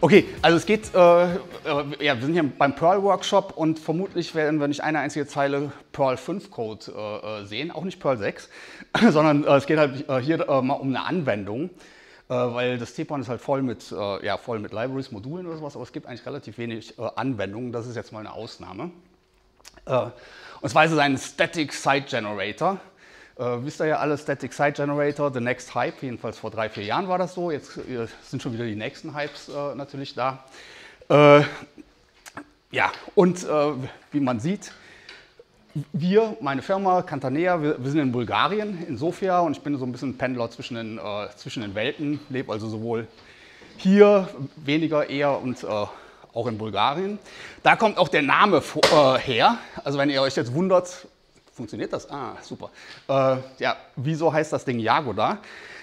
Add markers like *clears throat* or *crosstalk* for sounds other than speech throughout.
Okay, also es geht, äh, äh, ja, wir sind hier beim Perl-Workshop und vermutlich werden wir nicht eine einzige Zeile Perl 5 Code äh, äh, sehen, auch nicht Perl 6, *laughs* sondern äh, es geht halt hier mal um eine Anwendung, weil das Tpan ist halt voll mit, ja, voll mit Libraries, Modulen oder sowas, aber es gibt eigentlich relativ wenig Anwendungen, das ist jetzt mal eine Ausnahme. und zwar ist es ein Static Site Generator. Äh, wisst ihr ja alle, Static Site Generator, the next hype, jedenfalls vor drei, vier Jahren war das so. Jetzt äh, sind schon wieder die nächsten Hypes äh, natürlich da. Äh, ja, und äh, wie man sieht, wir, meine Firma Cantanea, wir, wir, sind in Bulgarien, in Sofia, und ich bin so ein bisschen Pendler zwischen den, äh, zwischen den Welten, lebe also sowohl hier, weniger eher und auch in Bulgarien. Da kommt auch der Name her. Also wenn ihr euch jetzt wundert, Funktioniert das? Ah, super. Äh, ja, wieso heißt das Ding Jagoda?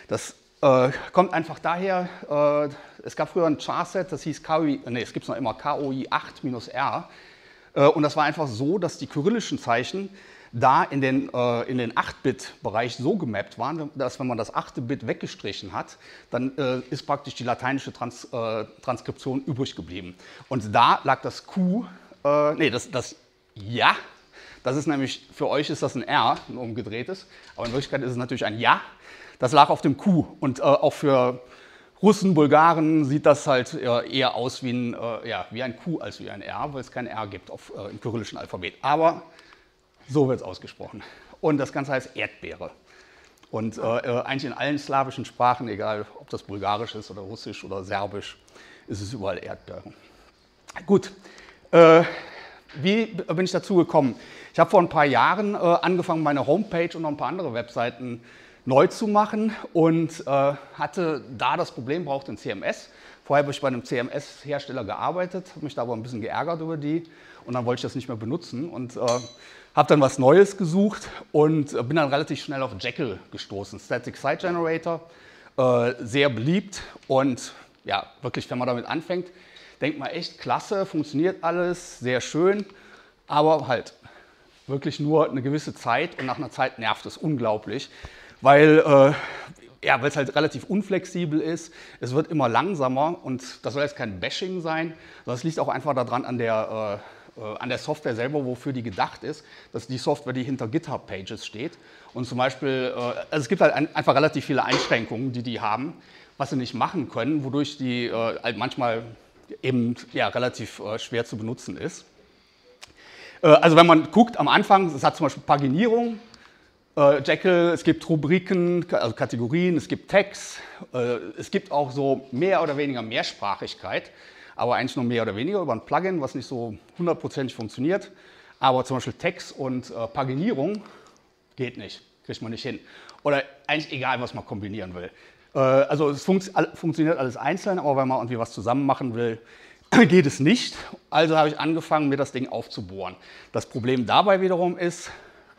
Das äh, kommt einfach daher, äh, es gab früher ein Charset, das hieß KOI, nee, es gibt es noch immer, KOI 8-R. Äh, und das war einfach so, dass die kyrillischen Zeichen da in den, äh, in den 8-Bit-Bereich so gemappt waren, dass wenn man das 8. Bit weggestrichen hat, dann äh, ist praktisch die lateinische Trans, Transkription übrig geblieben. Und da lag das Q, nee, das, das Ja das ist nämlich, für euch ist das ein R, ein umgedrehtes, aber in Wirklichkeit ist es natürlich ein Ja. Das lag auf dem Q und äh, auch für Russen, Bulgaren sieht das halt äh, eher aus wie ein, äh, ja, wie ein Q als wie ein R, weil es kein R gibt auf, äh, im kyrillischen Alphabet. Aber so wird es ausgesprochen. Und das Ganze heißt Erdbeere. Und äh, äh, eigentlich in allen slawischen Sprachen, egal ob das Bulgarisch ist oder Russisch oder Serbisch, ist es überall Erdbeere. Gut, wie bin ich dazu gekommen? Ich habe vor ein paar Jahren äh, angefangen, meine Homepage und noch ein paar andere Webseiten neu zu machen und äh, hatte da das Problem, brauchte ein CMS. Vorher habe ich bei einem CMS-Hersteller gearbeitet, habe mich da aber ein bisschen geärgert über die und dann wollte ich das nicht mehr benutzen und äh, habe dann was Neues gesucht und äh, bin dann relativ schnell auf Jekyll gestoßen, Static Site Generator, äh, sehr beliebt und ja, wirklich, wenn man damit anfängt, denkt man echt klasse, funktioniert alles, sehr schön, aber halt wirklich nur eine gewisse Zeit und nach einer Zeit nervt es unglaublich, weil äh, ja, es halt relativ unflexibel ist, es wird immer langsamer und das soll jetzt kein Bashing sein, sondern es liegt auch einfach daran an der, äh, äh, an der Software selber, wofür die gedacht ist, dass die Software, die hinter GitHub-Pages steht und zum Beispiel, äh, also es gibt halt ein, einfach relativ viele Einschränkungen, die die haben, was sie nicht machen können, wodurch die äh, halt manchmal eben ja, relativ äh, schwer zu benutzen ist. Äh, also wenn man guckt am Anfang, es hat zum Beispiel Paginierung, äh, Jekyll, es gibt Rubriken, also Kategorien, es gibt Tags, äh, es gibt auch so mehr oder weniger Mehrsprachigkeit, aber eigentlich nur mehr oder weniger über ein Plugin, was nicht so hundertprozentig funktioniert. Aber zum Beispiel Tags und äh, Paginierung geht nicht, kriegt man nicht hin. Oder eigentlich egal, was man kombinieren will. Äh, also es funkt, funktioniert alles einzeln, aber wenn man irgendwie was zusammen machen will, geht es nicht. Also habe ich angefangen, mir das Ding aufzubohren. Das Problem dabei wiederum ist,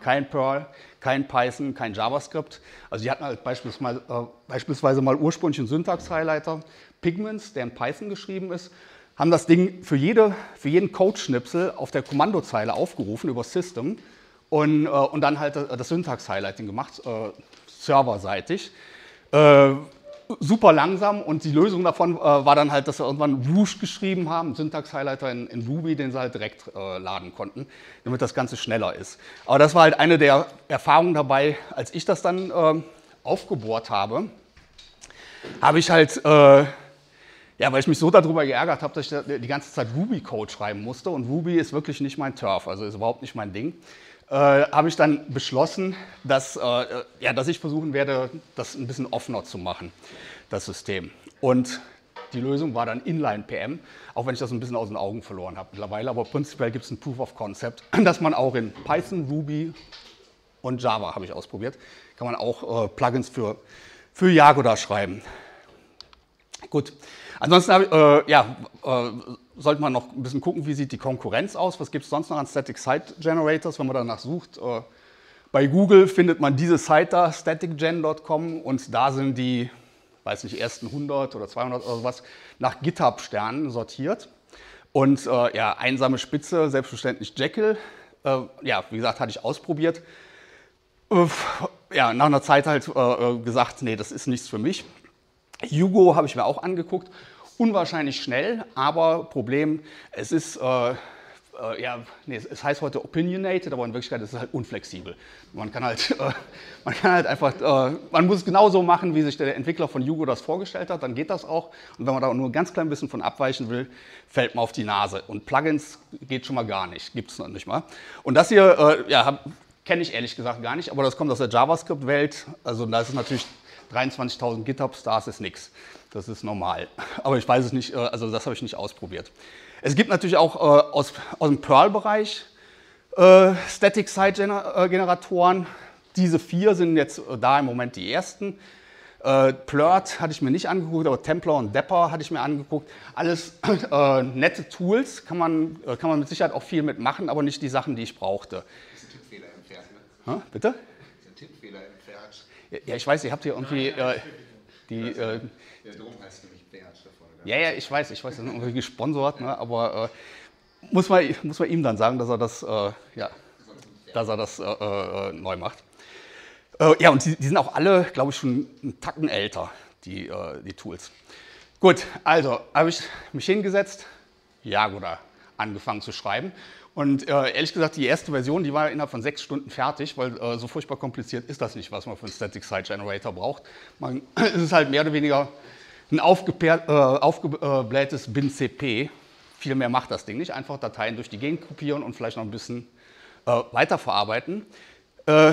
kein Perl, kein Python, kein JavaScript. Also die hatten halt beispielsweise, äh, beispielsweise mal ursprünglich einen Syntax-Highlighter, Pigments, der in Python geschrieben ist, haben das Ding für, jede, für jeden Code-Schnipsel auf der Kommandozeile aufgerufen über System und, äh, und dann halt das Syntax-Highlighting gemacht, äh, serverseitig. Super langsam und die Lösung davon äh, war dann halt, dass wir irgendwann Whoosh geschrieben haben, Syntax-Highlighter in, in, Ruby, den sie halt direkt äh, laden konnten, damit das Ganze schneller ist. Aber das war halt eine der Erfahrungen dabei, als ich das dann äh, aufgebohrt habe, habe ich halt, äh, ja, weil ich mich so darüber geärgert habe, dass ich die ganze Zeit Ruby-Code schreiben musste. Und Ruby ist wirklich nicht mein Turf, also ist überhaupt nicht mein Ding äh, habe ich dann beschlossen, dass, äh, ja, dass ich versuchen werde, das ein bisschen offener zu machen, das System. Und die Lösung war dann Inline PM, auch wenn ich das ein bisschen aus den Augen verloren habe mittlerweile. Aber prinzipiell gibt es ein Proof of Concept, *clears throat* dass man auch in Python, Ruby und Java habe ich ausprobiert, kann man auch äh, Plugins für, für Jagoda schreiben. Gut, ansonsten ich, äh, ja, äh, sollte man noch ein bisschen gucken, wie sieht die Konkurrenz aus, was gibt es sonst noch an Static Site Generators, wenn man danach sucht. Äh, bei Google findet man diese Site da, staticgen.com, und da sind die, weiß nicht, ersten 100 oder 200 oder sowas nach GitHub-Sternen sortiert. Und äh, ja, einsame Spitze, selbstverständlich Jekyll. Äh, ja, wie gesagt, hatte ich ausprobiert. Äh, ja, nach einer Zeit halt gesagt, nee, das ist nichts für mich. Hugo habe ich mir auch angeguckt unwahrscheinlich schnell, aber Problem, es ist, äh, äh, ja, nee, es heißt heute opinionated, aber in Wirklichkeit ist es halt unflexibel. Man kann halt, *laughs* äh, man kann halt einfach, äh, man muss es genauso machen, wie sich der Entwickler von Yugo das vorgestellt hat, dann geht das auch. Und wenn man da nur ein ganz klein bisschen von abweichen will, fällt man auf die Nase. Und Plugins geht schon mal gar nicht, gibt es noch nicht mal. Und das hier, äh, ja, kenne ich ehrlich gesagt gar nicht, aber das kommt aus der JavaScript-Welt. Also da ist es natürlich 23.000 GitHub-Stars ist nichts. Das ist normal. *laughs* Aber ich weiß es nicht, äh, also das habe ich nicht ausprobiert. Es gibt natürlich auch äh, aus, aus dem Perl-Bereich äh, Static Site-Generatoren. Diese vier sind jetzt da im Moment die ersten. Äh, Plurt hatte ich mir nicht angeguckt, aber Templar und Depper hatte ich mir angeguckt. Alles *clears throat* äh, nette Tools, kann man, äh, kann man mit Sicherheit auch viel mitmachen, aber nicht die Sachen, die ich brauchte. Das ist ein Tippfehler entfernt. Ne? Ha, bitte? Das ist ein Tippfehler entfernt. Ja, ich weiß, ihr habt hier irgendwie die. der Dom heißt nämlich Bernd davon. Ja, ja, ich weiß, ich weiß, das ist irgendwie gesponsert, ne, aber äh, muss, man, muss man ihm dann sagen, dass er das, äh, ja, dass er das äh, äh neu macht. Äh, ja, und die, die, sind auch alle, glaube ich, schon einen Tacken älter, die, äh, die Tools. Gut, also habe ich mich hingesetzt, Jagoda angefangen zu schreiben. Und äh, ehrlich gesagt, die erste Version, die war innerhalb von sechs Stunden fertig, weil äh, so furchtbar kompliziert ist das nicht, was man für einen Static Site Generator braucht. Man, *clears throat* es ist halt mehr oder weniger ein aufgeblähtes Bin-CP. Viel mehr macht das Ding nicht. Einfach Dateien durch die Gegend kopieren und vielleicht noch ein bisschen äh, weiterverarbeiten. Äh,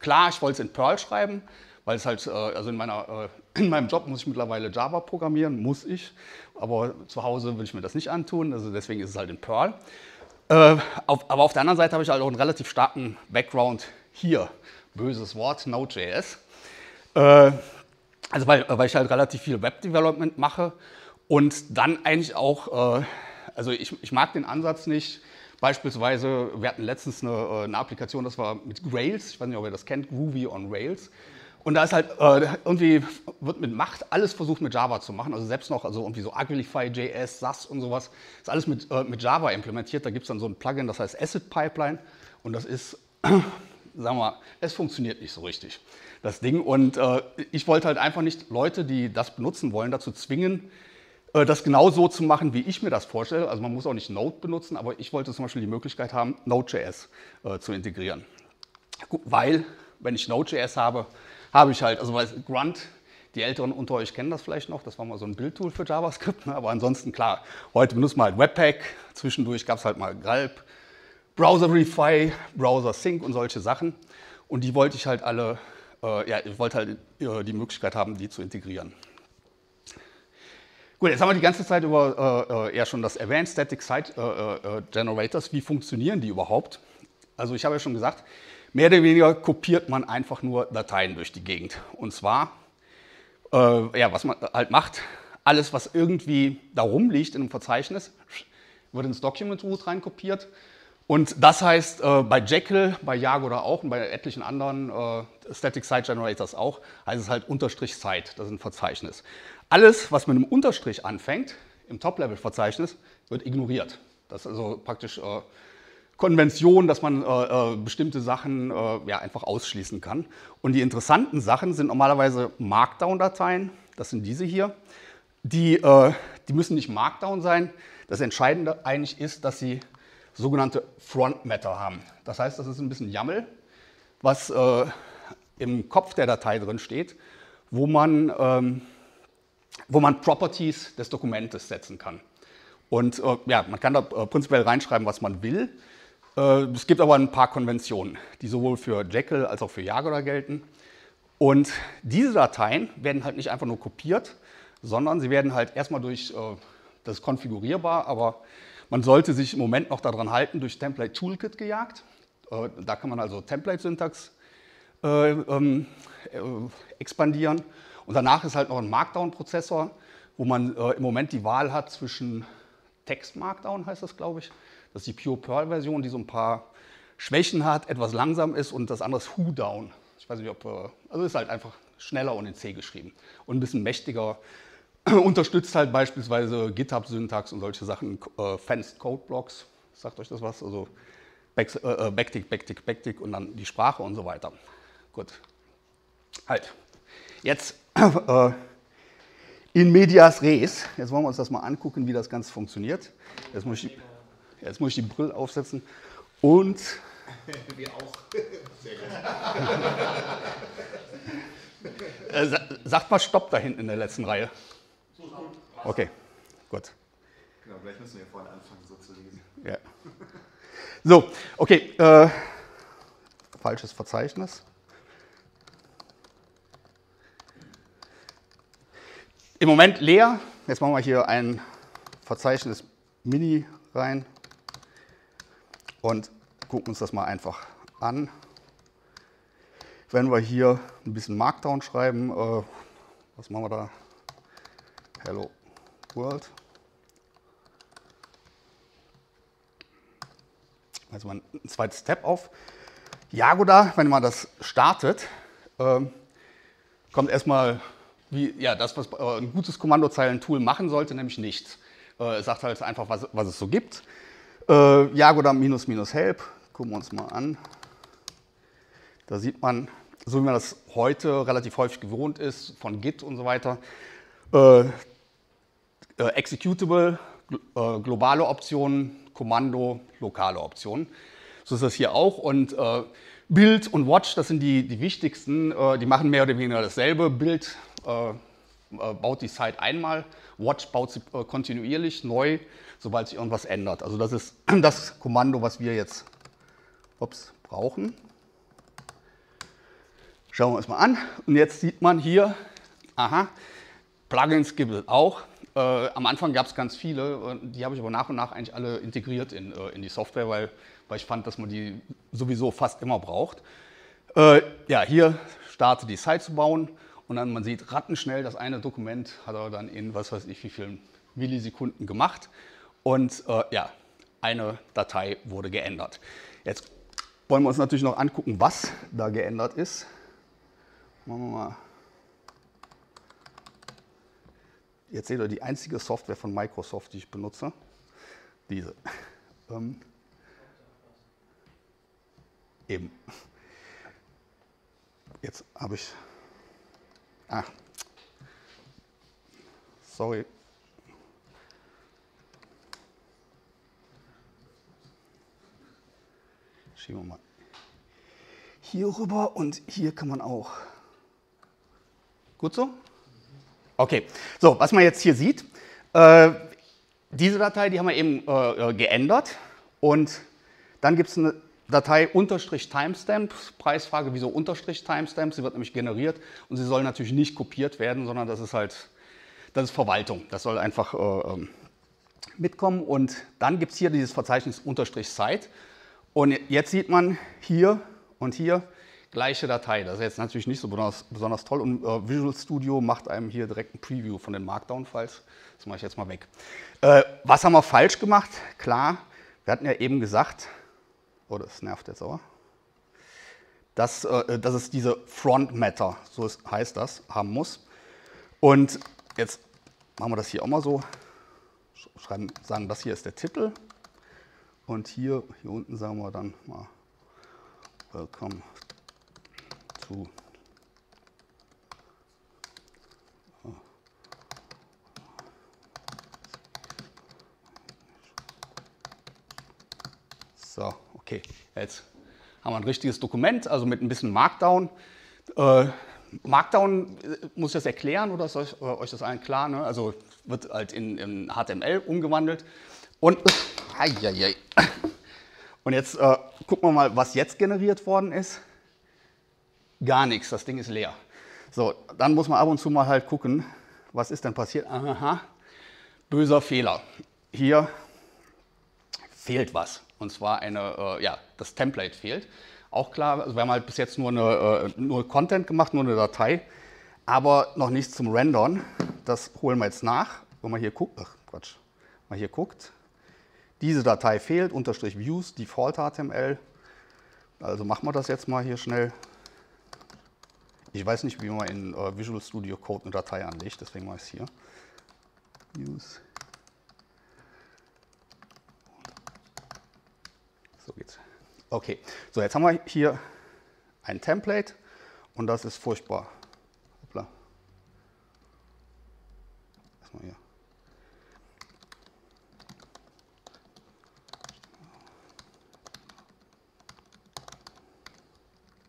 klar, ich wollte es in Perl schreiben, weil es halt, äh, also in, meiner, äh, *clears throat* in meinem Job muss ich mittlerweile Java programmieren, muss ich. Aber zu Hause will ich mir das nicht antun, also deswegen ist es halt in Perl. Äh, auf, aber auf der anderen Seite habe ich halt auch einen relativ starken Background hier. Böses Wort, Node.js. Äh, also weil, weil ich halt relativ viel Web-Development mache und dann eigentlich auch, äh, also ich, ich mag den Ansatz nicht, Beispielsweise, wir hatten letztens eine, äh, eine, Applikation, das war mit Rails, ich weiß nicht, ob ihr das kennt, Groovy on Rails. Und da ist halt äh, irgendwie, wird mit Macht alles versucht mit Java zu machen. Also selbst noch, also irgendwie so Agilify.js, SAS und sowas, ist alles mit, äh, mit Java implementiert. Da gibt es dann so ein Plugin, das heißt Asset Pipeline. Und das ist, *clears throat* sagen wir mal, es funktioniert nicht so richtig das Ding. Und äh, ich wollte halt einfach nicht Leute, die das benutzen wollen, dazu zwingen, äh, das genau so zu machen, wie ich mir das vorstelle. Also man muss auch nicht Node benutzen, aber ich wollte zum Beispiel die Möglichkeit haben, Node.js äh, zu integrieren. Weil, wenn ich Node.js habe, habe ich halt, also weil Grunt, die Älteren unter euch kennen das vielleicht noch, das war mal so ein Bildtool für JavaScript, ne? aber ansonsten klar, heute benutzt man halt Webpack, zwischendurch gab es halt mal Gulp, Browser Refy, Browser Sync und solche Sachen. Und die wollte ich halt alle äh, ja, ich wollte halt äh, die Möglichkeit haben, die zu integrieren. Gut, jetzt haben wir die ganze Zeit über äh, äh, eher schon das Advanced Static Site äh, äh, Generators. Wie funktionieren die überhaupt? Also ich habe ja schon gesagt, mehr oder weniger kopiert man einfach nur Dateien durch die Gegend. Und zwar, ja, was man halt macht, alles, was irgendwie da rumliegt in einem Verzeichnis, wird ins Document Root reinkopiert und das heißt äh, bei Jekyll, bei Jagoda auch und bei etlichen anderen äh, Static Site Generators auch, heißt es halt Unterstrich Site, das ist ein Verzeichnis. Alles, was mit einem Unterstrich anfängt, im Top-Level-Verzeichnis, wird ignoriert. Das ist also praktisch äh, Konvention, dass man äh, äh, bestimmte Sachen äh, ja, einfach ausschließen kann. Und die interessanten Sachen sind normalerweise Markdown-Dateien, das sind diese hier. Die, die müssen nicht Markdown sein. Das Entscheidende eigentlich ist, dass sie sogenannte Front Matter haben. Das heißt, das ist ein bisschen YAML, was äh, im Kopf der Datei drin steht, wo man, ähm, wo man Properties des Dokumentes setzen kann. Und äh, ja, man kann da äh, prinzipiell reinschreiben, was man will. Äh, es gibt aber ein paar Konventionen, die sowohl für Jekyll als auch für Jagoda gelten. Und diese Dateien werden halt nicht einfach nur kopiert, sondern sie werden halt erstmal durch, äh, das ist konfigurierbar, aber man sollte sich im Moment noch daran halten, durch Template Toolkit gejagt. Äh, da kann man also Template-Syntax äh, ähm, äh, expandieren. Und danach ist halt noch ein Markdown-Prozessor, wo man im Moment die Wahl hat zwischen Text-Markdown, heißt das, glaube ich. Das ist die Pure Perl-Version, die so ein paar Schwächen hat, etwas langsam ist und das andere ist Who-Down. Ich weiß nicht, ob, äh, also ist halt einfach schneller und in C geschrieben und ein bisschen mächtiger *clears throat* unterstützt halt beispielsweise GitHub-Syntax und solche Sachen, äh, Fenced Code Blocks, sagt euch das was? Also Back, äh, äh, Backtick, Backtick, Backtick und dann die Sprache und so weiter. Gut. Halt. Jetzt, *clears throat* äh, in medias res. Jetzt wollen wir uns das mal angucken, wie das Ganze funktioniert. Jetzt muss ich jetzt muss ich die Brille aufsetzen und... *laughs* Wir auch. Sehr gut. Äh, sagt mal Stopp da hinten in der letzten Reihe. Okay, gut. Genau, gleich müssen wir vorne anfangen, so zu lesen. Ja. So, okay. Äh, falsches Verzeichnis. Im Moment leer. Jetzt machen wir hier ein Verzeichnis Mini rein und gucken uns das mal einfach an. Wenn wir hier ein bisschen Markdown schreiben, äh, was machen wir da? Hello World. Also ein zweites Tab auf. Jagoda, wenn man das startet, äh, kommt erstmal wie, ja, das, was äh, ein gutes Kommandozeilen-Tool machen sollte, nämlich nichts. Äh, es sagt halt einfach, was, was es so gibt. Äh, Jagoda minus minus help, gucken wir uns mal an. Da sieht man, so wie man das heute relativ häufig gewohnt ist, von Git und so weiter, äh, äh, Executable, äh, globale Optionen, Kommando, lokale Optionen. So ist das hier auch. Und äh, Build und Watch, das sind die, die wichtigsten. Äh, die machen mehr oder weniger dasselbe. Build äh, baut die Site einmal, Watch baut sie kontinuierlich neu, sobald sich irgendwas ändert. Also das ist *clears throat* das Kommando, was wir jetzt ups, brauchen. Schauen wir uns mal an. Und jetzt sieht man hier, aha, Plugins gibt es auch. Äh, am Anfang gab es ganz viele, die habe ich aber nach und nach eigentlich alle integriert in, äh, in die Software, weil, weil ich fand, dass man die sowieso fast immer braucht. Äh, ja, hier startet die Site zu bauen und dann man sieht rattenschnell, das eine Dokument hat er dann in was weiß ich wie vielen Millisekunden gemacht und äh, ja, eine Datei wurde geändert. Jetzt wollen wir uns natürlich noch angucken, was da geändert ist. Machen wir mal. Jetzt seht ihr die einzige Software von Microsoft, die ich benutze. Diese. *laughs* Ähm, eben. Jetzt habe ich. Ah. Sorry. Schieben wir mal hier rüber und hier kann man auch Gut so? Okay, so, was man jetzt hier sieht, äh, diese Datei, die haben wir eben äh, äh geändert und dann gibt es eine Datei unterstrich Timestamp, Preisfrage, wieso unterstrich Timestamp, sie wird nämlich generiert und sie soll natürlich nicht kopiert werden, sondern das ist halt, das ist Verwaltung, das soll einfach äh, ähm, mitkommen und dann gibt es hier dieses Verzeichnis unterstrich Site und jetzt sieht man hier und hier, gleiche Datei. Das ist jetzt natürlich nicht so besonders, besonders toll und äh, Visual Studio macht einem hier direkt ein Preview von den Markdown-Files. Das mache ich jetzt mal weg. Äh, was haben wir falsch gemacht? Klar, wir hatten ja eben gesagt, oh, das nervt jetzt aber, dass, äh, dass es diese Front Matter, so ist, heißt das, haben muss. Und jetzt machen wir das hier auch mal so, schreiben, sagen, das hier ist der Titel. Und hier, hier unten sagen wir dann mal Welcome zu. So, okay, jetzt haben wir ein richtiges Dokument, also mit ein bisschen Markdown. Äh, Markdown, äh, muss ich das erklären oder ist euch, euch das allen klar? Ne? Also wird halt in, in, HTML umgewandelt. Und, ai, und jetzt äh, gucken wir mal, was jetzt generiert worden ist gar nichts, das Ding ist leer. So, dann muss man ab und zu mal halt gucken, was ist denn passiert. Aha, böser Fehler. Hier fehlt was. Und zwar eine, äh, ja, das Template fehlt. Auch klar, also wir haben halt bis jetzt nur, eine, äh, nur Content gemacht, nur eine Datei, aber noch nichts zum Rendern. Das holen wir jetzt nach. Wenn man hier guckt, ach Quatsch, man hier guckt, diese Datei fehlt, unterstrich Views, Default HTML. Also machen wir das jetzt mal hier schnell. Ich weiß nicht, wie man in uh, Visual Studio Code eine Datei anlegt, deswegen mache ich es hier. Use. So geht's. Okay, so jetzt haben wir hier ein Template und das ist furchtbar. Hoppla. Erstmal hier.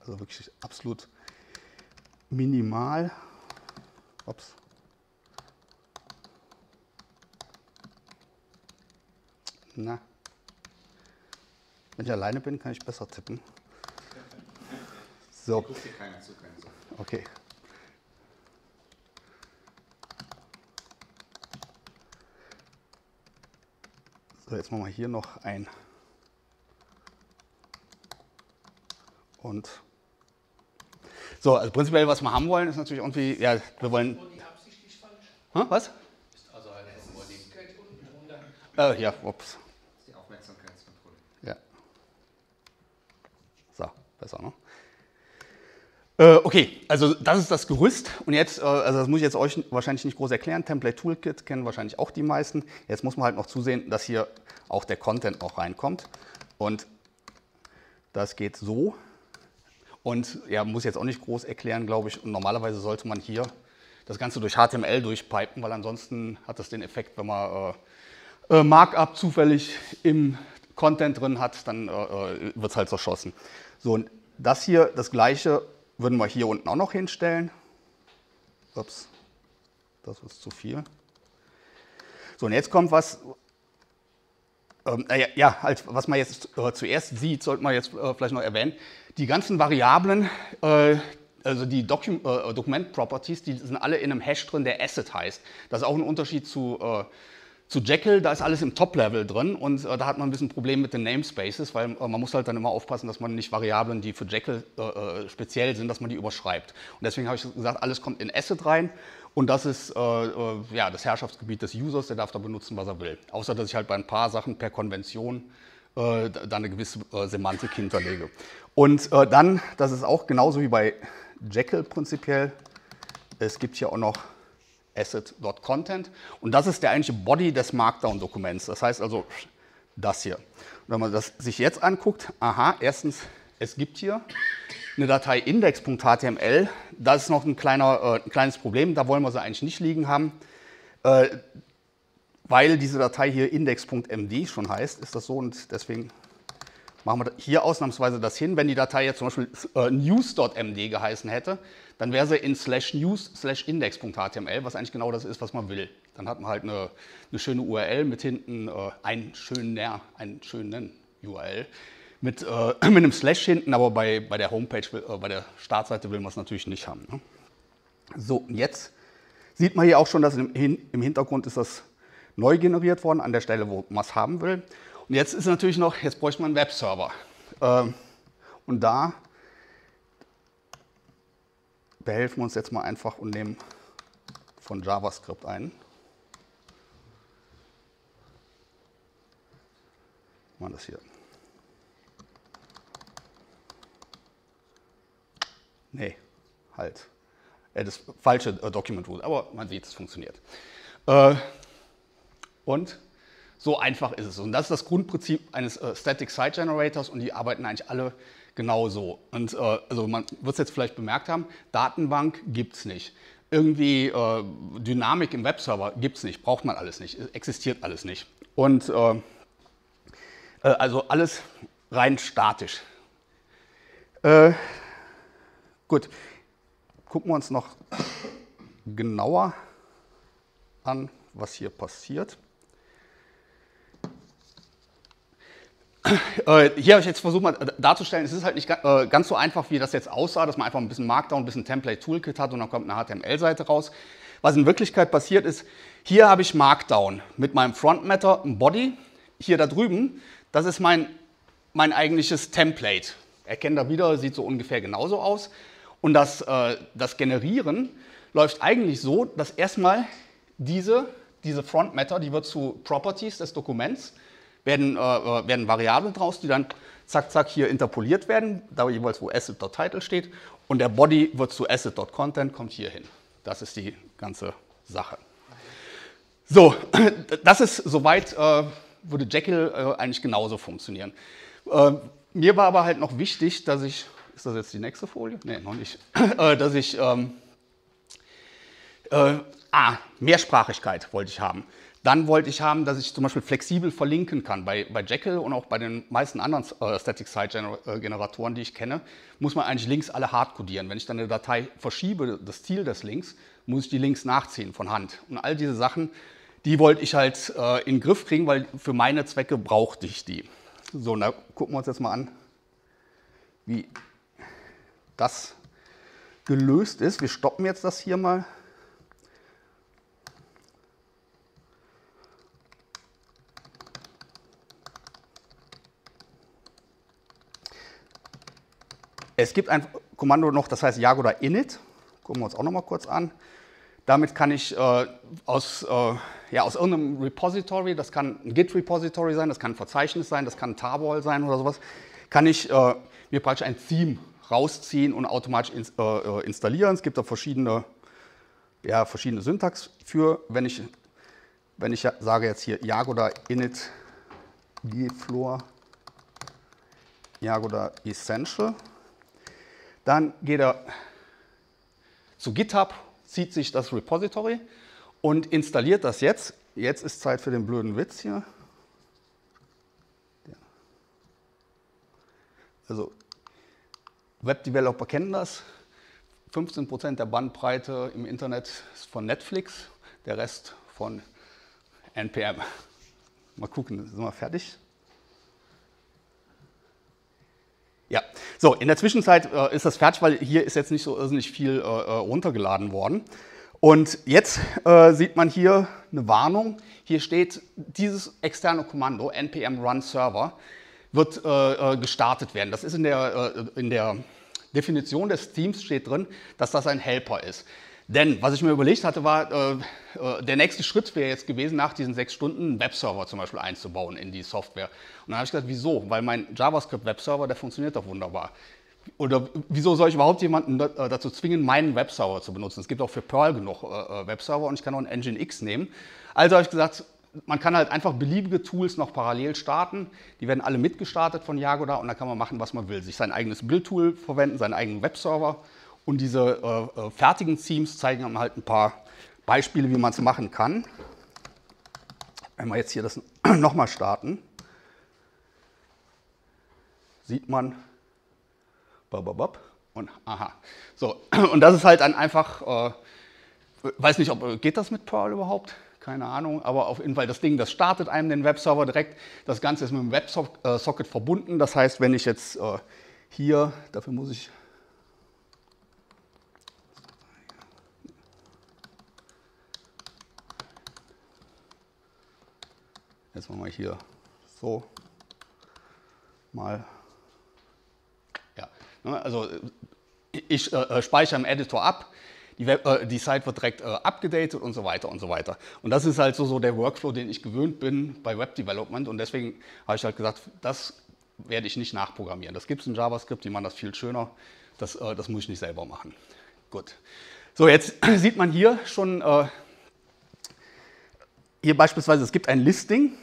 Also wirklich absolut minimal. Ups. Na. Wenn ich alleine bin, kann ich besser tippen. So. Okay. So, jetzt machen wir hier noch ein. Und so, also prinzipiell, was wir haben wollen, ist natürlich irgendwie, ja, wir wollen. Body absichtlich falsch. Hä, was? Ist also halt. Äh, ja, ups. Das ist die Aufmerksamkeitskontrolle. Ja. So, besser, ne? Äh, okay, also das ist das Gerüst und jetzt, äh, also das muss ich jetzt euch wahrscheinlich nicht groß erklären, Template Toolkit kennen wahrscheinlich auch die meisten. Jetzt muss man halt noch zusehen, dass hier auch der Content noch reinkommt und das geht so und ja, muss jetzt auch nicht groß erklären, glaube ich. Und normalerweise sollte man hier das Ganze durch HTML durchpipen, weil ansonsten hat das den Effekt, wenn man äh, äh, Markup zufällig im Content drin hat, dann äh, wird es halt zerschossen. So, und das hier, das gleiche, würden wir hier unten auch noch hinstellen. Ups, das ist zu viel. So, und jetzt kommt was, ähm, äh, ja, halt, was man jetzt äh, zuerst sieht, sollte man jetzt äh, vielleicht noch erwähnen. Die ganzen Variablen, äh, also die Docu äh, Dokument Properties, die sind alle in einem Hash drin, der Asset heißt. Das ist auch ein Unterschied zu, äh, zu Jekyll, da ist alles im Top-Level drin und äh, da hat man ein bisschen Problem mit den Namespaces, weil äh, man muss halt dann immer aufpassen, dass man nicht Variablen, die für Jekyll äh, äh, speziell sind, dass man die überschreibt. Und deswegen habe ich gesagt, alles kommt in Asset rein und das ist äh, äh, ja, das Herrschaftsgebiet des Users, der darf da benutzen, was er will. Außer, dass ich halt bei ein paar Sachen per Konvention da eine gewisse Semantik hinterlege. Und dann, das ist auch genauso wie bei Jekyll prinzipiell, es gibt hier auch noch asset.content und das ist der eigentliche Body des Markdown-Dokuments. Das heißt also das hier. Und wenn man das sich jetzt anguckt, aha, erstens, es gibt hier eine Datei index.html. Das ist noch ein, kleiner, äh, ein kleines Problem, da wollen wir sie eigentlich nicht liegen haben. Äh, weil diese Datei hier index.md schon heißt, ist das so und deswegen machen wir hier ausnahmsweise das hin. Wenn die Datei jetzt zum Beispiel äh, news.md geheißen hätte, dann wäre sie in slash news slash index.html, was eigentlich genau das ist, was man will. Dann hat man halt eine, eine schöne URL mit hinten äh, einen schönen, einen schönen URL mit, äh, *clears throat* mit einem Slash hinten, aber bei, bei der Homepage, äh, bei der Startseite will man es natürlich nicht haben. Ne? So, und jetzt sieht man hier auch schon, dass im, im Hintergrund ist das neu generiert worden, an der Stelle, wo man es haben will. Und jetzt ist natürlich noch, jetzt bräuchte man einen Webserver. Ähm, und da behelfen uns jetzt mal einfach und nehmen von JavaScript ein. Machen das hier. Nee, halt. Äh, das falsche äh, Document Root, aber man sieht, es funktioniert. Äh, und so einfach ist es. Und das ist das Grundprinzip eines Static Site Generators und die arbeiten eigentlich alle genauso. Und äh, also man wird es jetzt vielleicht bemerkt haben, Datenbank gibt es nicht. Irgendwie äh, Dynamik im Webserver gibt es nicht, braucht man alles nicht, existiert alles nicht. Und äh, äh, also alles rein statisch. Äh, gut, gucken wir uns noch genauer an, was hier passiert. Äh, hier habe ich jetzt versucht mal darzustellen, es ist halt nicht äh, ganz so einfach, wie das jetzt aussah, dass man einfach ein bisschen Markdown, ein bisschen Template-Toolkit hat und dann kommt eine HTML-Seite raus. Was in Wirklichkeit passiert ist, hier habe ich Markdown mit meinem Front-Matter, ein Body. Hier da drüben, das ist mein, mein eigentliches Template. Erkennt da wieder, sieht so ungefähr genauso aus. Und das, äh, das Generieren läuft eigentlich so, dass erstmal diese, diese Front-Matter, die wird zu Properties des Dokuments, werden, äh, äh, werden Variablen draus, die dann zack, zack hier interpoliert werden, da jeweils wo Asset.title steht. Und der Body wird zu Asset.content, kommt hier hin. Das ist die ganze Sache. So, *clears throat* das ist soweit, äh, würde Jekyll äh, eigentlich genauso funktionieren. Äh, mir war aber halt noch wichtig, dass ich, ist das jetzt die nächste Folie? Nee, noch nicht, *clears throat* äh, dass ich, ähm, ah, Mehrsprachigkeit wollte ich haben. Dann wollte ich haben, dass ich zum Beispiel flexibel verlinken kann. Bei, bei Jekyll und auch bei den meisten anderen äh, Static Site äh, Generatoren, die ich kenne, muss man eigentlich Links alle hart codieren. Wenn ich dann eine Datei verschiebe, das Ziel des Links, muss ich die Links nachziehen von Hand. Und all diese Sachen, die wollte ich halt äh, in den Griff kriegen, weil für meine Zwecke brauchte ich die. So, da gucken wir uns jetzt mal an, wie das gelöst ist. Wir stoppen jetzt das hier mal. Es gibt ein Kommando noch, das heißt Jagoda init. Gucken wir uns auch noch mal kurz an. Damit kann ich äh, aus, äh, ja, aus irgendeinem Repository, das kann ein Git-Repository sein, das kann ein Verzeichnis sein, das kann ein Tarball sein oder sowas, kann ich äh, mir praktisch ein Theme rausziehen und automatisch ins, äh, äh, installieren. Es gibt da verschiedene, ja, verschiedene Syntax für, wenn ich, wenn ich sage jetzt hier Jagoda init gfloor Jagoda essential, dann geht er zu GitHub, zieht sich das Repository und installiert das jetzt. Jetzt ist Zeit für den blöden Witz hier. Also Webdeveloper kennen das. 15% der Bandbreite im Internet ist von Netflix, der Rest von NPM. Mal gucken, sind wir fertig? Ja, so, in der Zwischenzeit äh, ist das fertig, weil hier ist jetzt nicht so irrsinnig viel äh, äh runtergeladen worden. Und jetzt äh, sieht man hier eine Warnung. Hier steht, dieses externe Kommando, npm run server, wird äh, äh, gestartet werden. Das ist in der, in der Definition des Teams steht drin, dass das ein Helper ist. Denn was ich mir überlegt hatte, war, äh, äh, der nächste Schritt wäre jetzt gewesen, nach diesen sechs Stunden einen Webserver zum Beispiel einzubauen in die Software. Und dann habe ich gesagt, wieso? Weil mein JavaScript-Webserver, der funktioniert doch wunderbar. Oder wieso soll ich überhaupt jemanden äh, dazu zwingen, meinen Webserver zu benutzen? Es gibt auch für Perl genug äh, äh, Webserver und ich kann auch einen Nginx nehmen. Also habe ich gesagt, man kann halt einfach beliebige Tools noch parallel starten. Die werden alle mitgestartet von Jagoda und da kann man machen, was man will. Sich sein eigenes Build-Tool verwenden, seinen eigenen Webserver und diese äh, äh, fertigen Themes zeigen einem halt ein paar Beispiele, wie man es machen kann. Wenn wir jetzt hier das *clears throat* nochmal starten, sieht man und aha. So, *clears throat* und das ist halt dann einfach, äh, weiß nicht, ob äh, geht das mit Perl überhaupt? Keine Ahnung, aber auf jeden Fall das Ding, das startet einem den Webserver direkt. Das Ganze ist mit dem WebSocket äh, verbunden. Das heißt, wenn ich jetzt äh, hier, dafür muss ich Jetzt machen wir hier so mal. Ja, ne, also ich äh, speichere im Editor ab, die, Web, äh, die Site wird direkt äh, und so weiter und so weiter. Und das ist halt so, so der Workflow, den ich gewöhnt bin bei Web Development und deswegen habe ich halt gesagt, das werde ich nicht nachprogrammieren. Das gibt es in JavaScript, die machen das viel schöner. Das, äh, das muss ich nicht selber machen. Gut. So, jetzt *clears throat* sieht man hier schon, äh, hier beispielsweise, es gibt ein Listing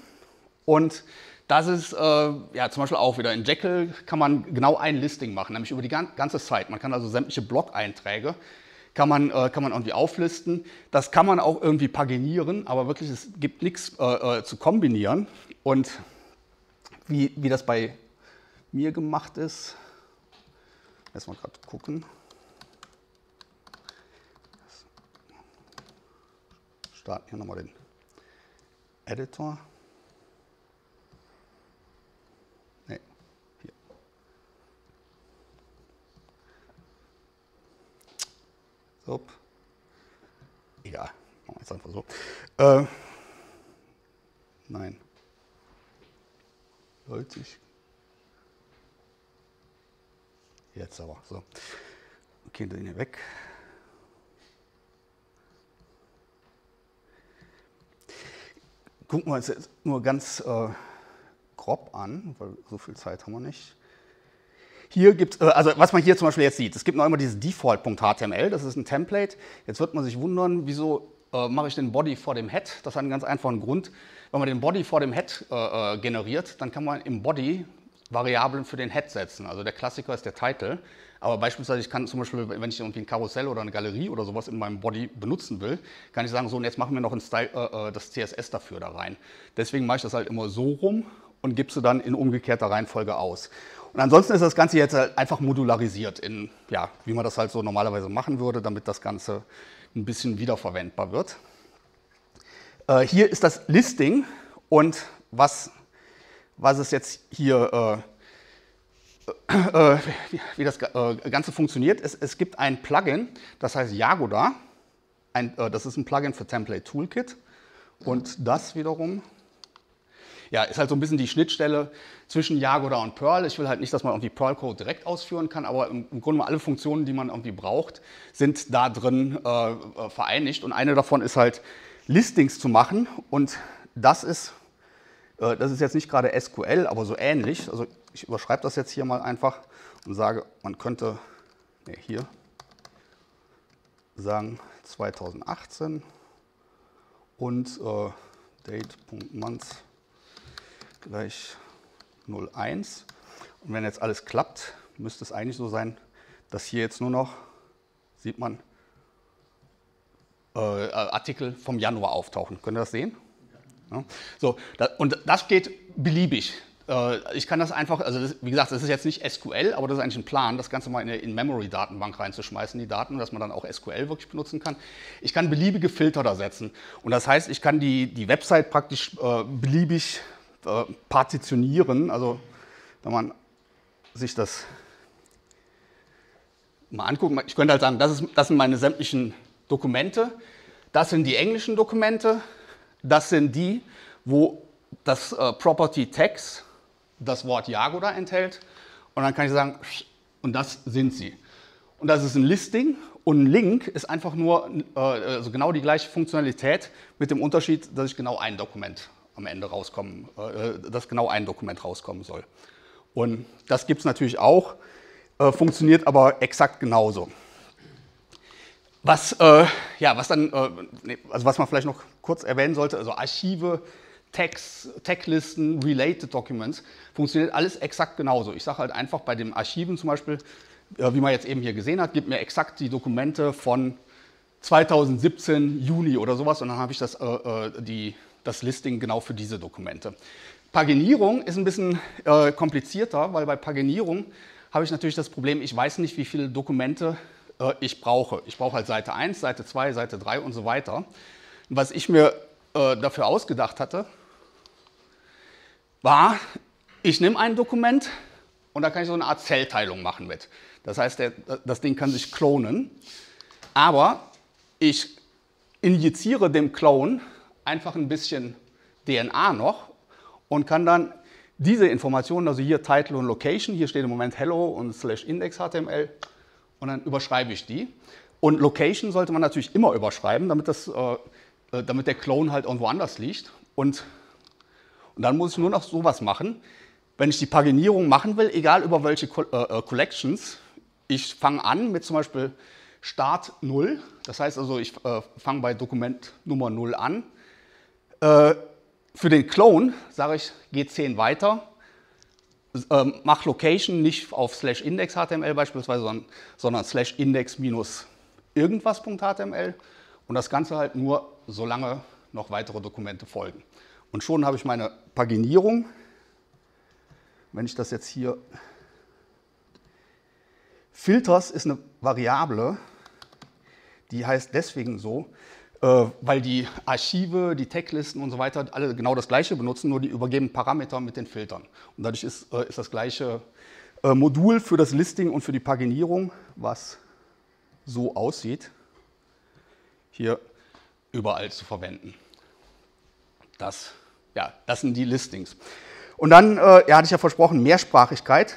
und das ist äh, ja zum Beispiel auch wieder in Jekyll kann man genau ein Listing machen, nämlich über die ganze Zeit. Man kann also sämtliche Blog-Einträge kann man, äh, kann man irgendwie auflisten. Das kann man auch irgendwie paginieren, aber wirklich es gibt nichts äh, äh, zu kombinieren. Und wie, wie das bei mir gemacht ist, lass mal gerade gucken. Starten hier nochmal den Editor. So. Egal, machen wir jetzt einfach so. Äh, nein. Sollte ich. Jetzt aber. So. Okay, den hier weg. Gucken wir uns jetzt nur ganz äh, grob an, weil so viel Zeit haben wir nicht. Hier gibt äh, also was man hier zum Beispiel jetzt sieht, es gibt noch immer dieses Default.html, das ist ein Template. Jetzt wird man sich wundern, wieso äh, mache ich den Body vor dem Head? Das hat einen ganz einfachen Grund. Wenn man den Body vor dem Head äh, äh generiert, dann kann man im Body Variablen für den Head setzen. Also der Klassiker ist der Title. Aber beispielsweise, ich kann zum Beispiel, wenn ich irgendwie ein Karussell oder eine Galerie oder sowas in meinem Body benutzen will, kann ich sagen, so, und jetzt machen wir noch Style, äh, äh das CSS dafür da rein. Deswegen mache ich das halt immer so rum und gebe sie dann in umgekehrter Reihenfolge aus. Und ansonsten ist das Ganze jetzt halt einfach modularisiert, in, ja, wie man das halt so normalerweise machen würde, damit das Ganze ein bisschen wiederverwendbar wird. Äh, hier ist das Listing und was, was es jetzt hier äh, äh, wie, wie, das äh, Ganze funktioniert. Es, es, gibt ein Plugin, das heißt Jagoda. Ein, äh, das ist ein Plugin für Template Toolkit. Und das wiederum ja, ist halt so ein bisschen die Schnittstelle zwischen Jagoda und Perl. Ich will halt nicht, dass man irgendwie Perl-Code direkt ausführen kann, aber im, im, Grunde alle Funktionen, die man irgendwie braucht, sind da drin äh, äh, vereinigt. Und eine davon ist halt Listings zu machen. Und das ist, äh, das ist jetzt nicht gerade SQL, aber so ähnlich. Also ich überschreibe das jetzt hier mal einfach und sage, man könnte nee, hier sagen 2018 und äh, date.month gleich 01. Und wenn jetzt alles klappt, müsste es eigentlich so sein, dass hier jetzt nur noch, sieht man, äh, Artikel vom Januar auftauchen. Könnt ihr das sehen? Ja. So, da, und das geht beliebig. Äh, ich kann das einfach, also das, wie gesagt, das ist jetzt nicht SQL, aber das ist eigentlich ein Plan, das Ganze mal in eine In-Memory-Datenbank reinzuschmeißen, die Daten, dass man dann auch SQL wirklich benutzen kann. Ich kann beliebige Filter da setzen. Und das heißt, ich kann die, die Website praktisch äh, beliebig äh, partitionieren. Also wenn man sich das mal anguckt, ich könnte halt sagen, das, ist, das sind meine sämtlichen Dokumente, das sind die englischen Dokumente, das sind die, wo das äh, Property Tags das Wort Jagoda enthält. Und dann kann ich sagen, und das sind sie. Und das ist ein Listing und ein Link ist einfach nur äh, also genau die gleiche Funktionalität mit dem Unterschied, dass ich genau ein Dokument am Ende rauskommen, äh, dass genau ein Dokument rauskommen soll. Und das gibt es natürlich auch, äh, funktioniert aber exakt genauso. Was, äh, ja, was dann, äh, also was man vielleicht noch kurz erwähnen sollte, also Archive Tags, Taglisten, Related Documents, funktioniert alles exakt genauso. Ich sage halt einfach bei den Archiven zum Beispiel, äh, wie man jetzt eben hier gesehen hat, gibt mir exakt die Dokumente von 2017 Juni oder sowas und dann habe ich das, äh, äh, die, das Listing genau für diese Dokumente. Paginierung ist ein bisschen äh, komplizierter, weil bei Paginierung habe ich natürlich das Problem, ich weiß nicht, wie viele Dokumente äh, ich brauche. Ich brauche halt Seite 1, Seite 2, Seite 3 und so weiter. Was ich mir äh, dafür ausgedacht hatte, war, ich nehme ein Dokument und da kann ich so eine Art Zellteilung machen mit. Das heißt, der, das Ding kann sich klonen, aber ich injiziere dem Clone einfach ein bisschen DNA noch und kann dann diese Informationen, also hier Title und Location, hier steht im Moment Hello und slash Index HTML und dann überschreibe ich die. Und Location sollte man natürlich immer überschreiben, damit, das, äh, äh damit der Clone halt irgendwo anders liegt. Und und dann muss ich nur noch sowas machen. Wenn ich die Paginierung machen will, egal über welche äh, äh, Collections, ich fange an mit zum Beispiel Start 0. Das heißt also, ich äh, fange bei Dokument Nummer 0 an. Äh, für den Clone sage ich, geh 10 weiter. Ähm, mach Location nicht auf slash index HTML beispielsweise, sondern, sondern slash index minus irgendwas.html und das Ganze halt nur, solange noch weitere Dokumente folgen. Und schon habe ich meine Paginierung. Wenn ich das jetzt hier... Filters ist eine Variable, die heißt deswegen so, weil die Archive, die Taglisten und so weiter alle genau das gleiche benutzen, nur die übergeben Parameter mit den Filtern. Und dadurch ist, äh, ist das gleiche äh, Modul für das Listing und für die Paginierung, was so aussieht, hier überall zu verwenden. Das ja, das sind die Listings. Und dann, äh, ja, hatte ich ja versprochen, Mehrsprachigkeit.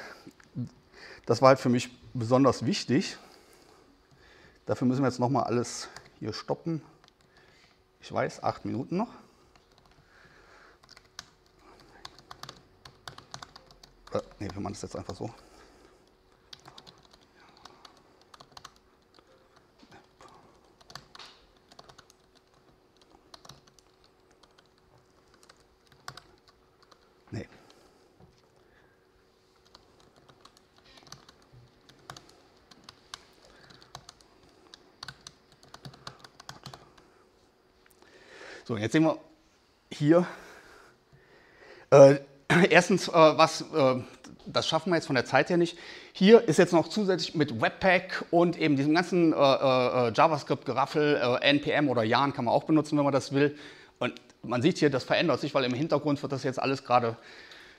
Das war halt für mich besonders wichtig. Dafür müssen wir jetzt nochmal alles hier stoppen. Ich weiß, acht Minuten noch. Äh, ne, wir machen das jetzt einfach so. So, jetzt sehen wir hier. Äh, *clears throat* erstens, äh, was, äh, das schaffen wir jetzt von der Zeit her nicht. Hier ist jetzt noch zusätzlich mit Webpack und eben diesem ganzen äh, äh, JavaScript-Geraffel, äh, NPM oder Yarn kann man auch benutzen, wenn man das will. Und man sieht hier, das verändert sich, weil im Hintergrund wird das jetzt alles gerade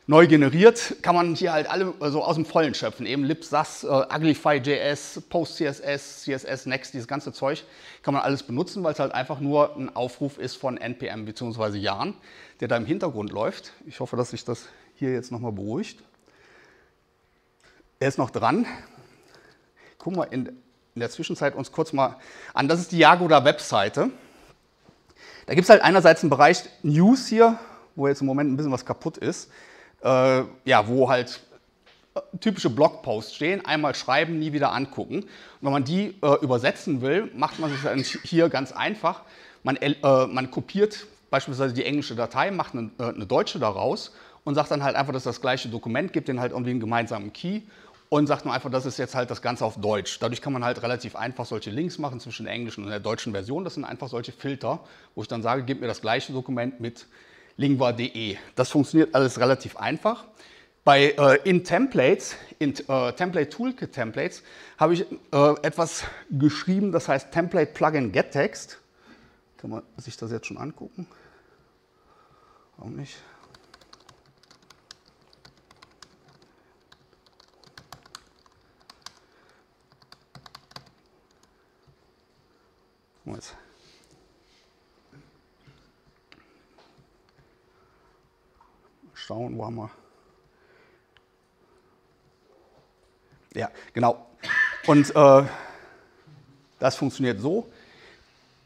neu generiert, kann man hier halt alle also aus dem Vollen schöpfen. Eben LibSAS, äh, Uglify.js, PostCSS, CSS Next, dieses ganze Zeug kann man alles benutzen, weil es halt einfach nur ein Aufruf ist von NPM bzw. Yarn, der da im Hintergrund läuft. Ich hoffe, dass sich das hier jetzt nochmal beruhigt. Er ist noch dran. Gucken wir in, in der Zwischenzeit uns kurz mal an. Das ist die Jagoda-Webseite. Da gibt es halt einerseits einen Bereich News hier, wo jetzt im Moment ein bisschen was kaputt ist äh, ja, wo halt äh, typische Blogposts stehen, einmal schreiben, nie wieder angucken. Und wenn man die äh, übersetzen will, macht man sich hier ganz einfach. Man, äh, man, kopiert beispielsweise die englische Datei, macht eine, äh, eine, deutsche daraus und sagt dann halt einfach, dass das gleiche Dokument gibt, den halt irgendwie einen gemeinsamen Key und sagt nur einfach, das ist jetzt halt das Ganze auf Deutsch. Dadurch kann man halt relativ einfach solche Links machen zwischen der englischen und der deutschen Version. Das sind einfach solche Filter, wo ich dann sage, gib mir das gleiche Dokument mit lingua.de. Das funktioniert alles relativ einfach. Bei äh, in Templates, in äh, Template Toolkit Templates, habe ich äh, etwas geschrieben, das heißt Template Plugin GetText. Kann man sich das jetzt schon angucken? Warum nicht? Jetzt. Schauen, wo haben wir. Ja, genau. Und äh, das funktioniert so.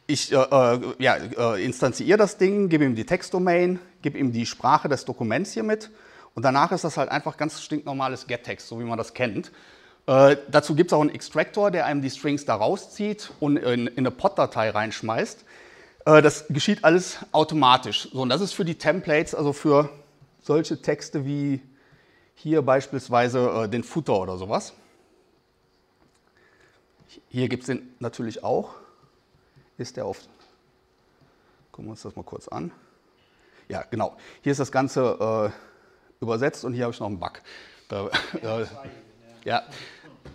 Ich äh, äh ja, äh, instanziere das Ding, gebe ihm die Textdomain, gebe ihm die Sprache des Dokuments hier mit und danach ist das halt einfach ganz stinknormales GetText, so wie man das kennt. Äh, dazu gibt es auch einen Extractor, der einem die Strings da rauszieht und in, in eine POT-Datei reinschmeißt. Äh, das geschieht alles automatisch. So, und das ist für die Templates, also für solche Texte wie hier beispielsweise äh, den Footer oder sowas. Hier gibt es den natürlich auch. Ist der auf. Gucken wir uns das mal kurz an. Ja, genau. Hier ist das Ganze äh, übersetzt und hier habe ich noch einen Bug. Da, äh, ja,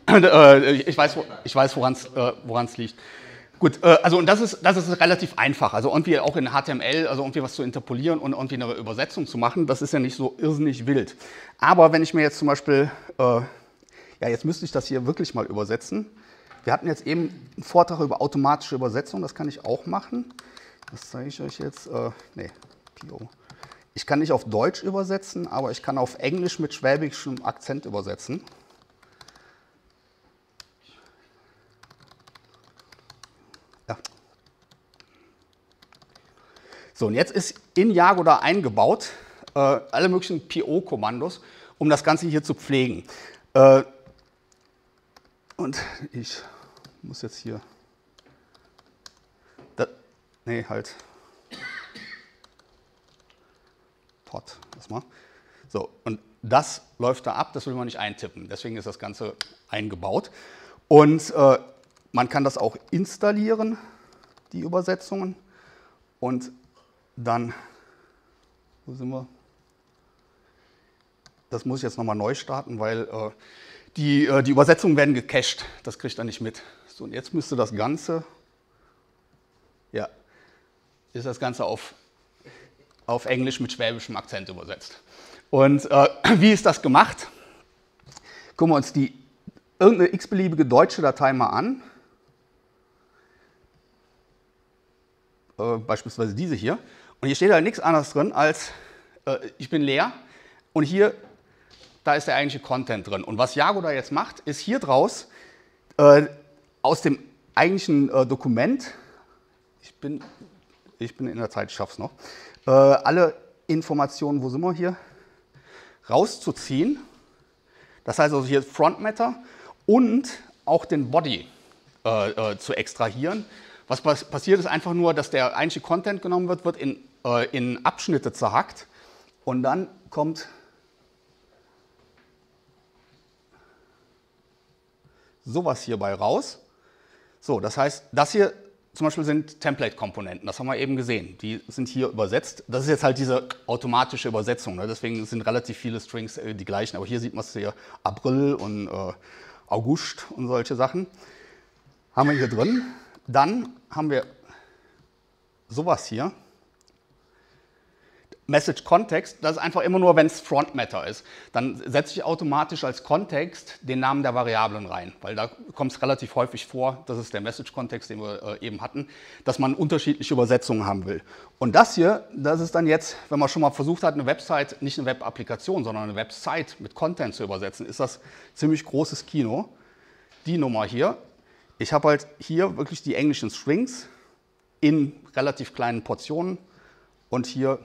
*laughs* äh, ich weiß, ich weiß woran es liegt. Gut, äh, also und das ist, das ist relativ einfach. Also irgendwie auch in HTML, also irgendwie was zu interpolieren und irgendwie eine Übersetzung zu machen, das ist ja nicht so irrsinnig wild. Aber wenn ich mir jetzt zum Beispiel, äh, ja jetzt müsste ich das hier wirklich mal übersetzen. Wir hatten jetzt eben einen Vortrag über automatische Übersetzung, das kann ich auch machen. Das zeige ich euch jetzt. Äh, nee, PO. Ich kann nicht auf Deutsch übersetzen, aber ich kann auf Englisch mit schwäbischem Akzent übersetzen. So, und jetzt ist in Jagoda eingebaut äh, alle möglichen PO-Kommandos, um das Ganze hier zu pflegen. Äh, und ich muss jetzt hier. Das, nee, halt. Pot, erstmal. So, und das läuft da ab, das will man nicht eintippen. Deswegen ist das Ganze eingebaut. Und äh, man kann das auch installieren, die Übersetzungen. Und dann, wo sind wir? Das muss ich jetzt nochmal neu starten, weil äh, die, äh, die Übersetzungen werden gecached. Das kriegt er nicht mit. So, und jetzt müsste das Ganze, ja, ist das Ganze auf, auf Englisch mit schwäbischem Akzent übersetzt. Und äh, *clears throat* wie ist das gemacht? Gucken wir uns die irgendeine x-beliebige deutsche Datei mal an. Äh, beispielsweise diese hier. Und hier steht halt nichts anderes drin als, äh, ich bin leer und hier, da ist der eigentliche Content drin. Und was Jagoda jetzt macht, ist hier draus äh, aus dem eigentlichen äh, Dokument, ich bin, ich bin in der Zeit, ich schaff's noch, äh, alle Informationen, wo sind wir hier, rauszuziehen. Das heißt also hier Front Matter und auch den Body äh, äh, zu extrahieren. Was passiert ist einfach nur, dass der eigentliche Content genommen wird, wird in, äh, in Abschnitte zerhackt und dann kommt sowas hierbei raus. So, das heißt, das hier zum Beispiel sind Template-Komponenten, das haben wir eben gesehen. Die sind hier übersetzt. Das ist jetzt halt diese automatische Übersetzung. Ne? Deswegen sind relativ viele Strings äh, die gleichen. Aber hier sieht man es hier April und äh, August und solche Sachen. Haben wir hier drin. Dann haben wir sowas hier. Message Context, das ist einfach immer nur, wenn es Front Matter ist. Dann setze ich automatisch als Kontext den Namen der Variablen rein, weil da kommt es relativ häufig vor, das ist der Message Kontext, den wir äh, eben hatten, dass man unterschiedliche Übersetzungen haben will. Und das hier, das ist dann jetzt, wenn man schon mal versucht hat, eine Website, nicht eine Web-Applikation, sondern eine Website mit Content zu übersetzen, ist das ziemlich großes Kino. Die Nummer hier, ich habe halt hier wirklich die englischen Strings in relativ kleinen Portionen und hier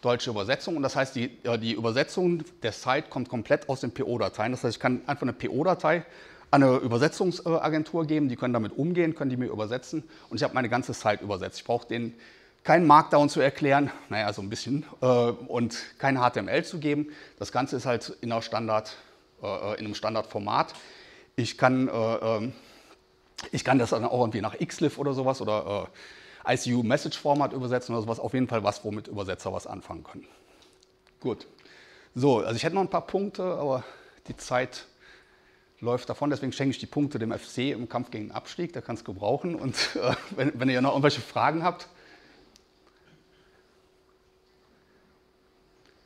deutsche Übersetzung. Und das heißt, die, die Übersetzung der Site kommt komplett aus den PO-Dateien. Das heißt, ich kann einfach eine PO-Datei an eine Übersetzungsagentur geben, die können damit umgehen, können die mir übersetzen und ich habe meine ganze Site übersetzt. Ich brauche denen keinen Markdown zu erklären, *laughs* naja, so ein bisschen, äh, und kein HTML zu geben. Das Ganze ist halt in, Standard, äh, in einem Standardformat. Ich kann, äh, ähm, ich kann das dann auch irgendwie nach XLIF oder sowas oder äh, ICU Message Format übersetzen oder sowas. Auf jeden Fall was, womit Übersetzer was anfangen können. Gut. So, also ich hätte noch ein paar Punkte, aber die Zeit läuft davon. Deswegen schenke ich die Punkte dem FC im Kampf gegen den Abstieg. Der kann es gebrauchen. Und äh, *laughs* wenn, wenn ihr noch irgendwelche Fragen habt.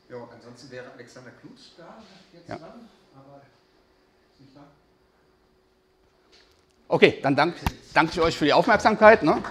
Ja, ansonsten wäre Alexander Klutsch da jetzt Ja. dran, aber ist nicht da. Okay, dann danke, danke ich euch für die Aufmerksamkeit. Ne?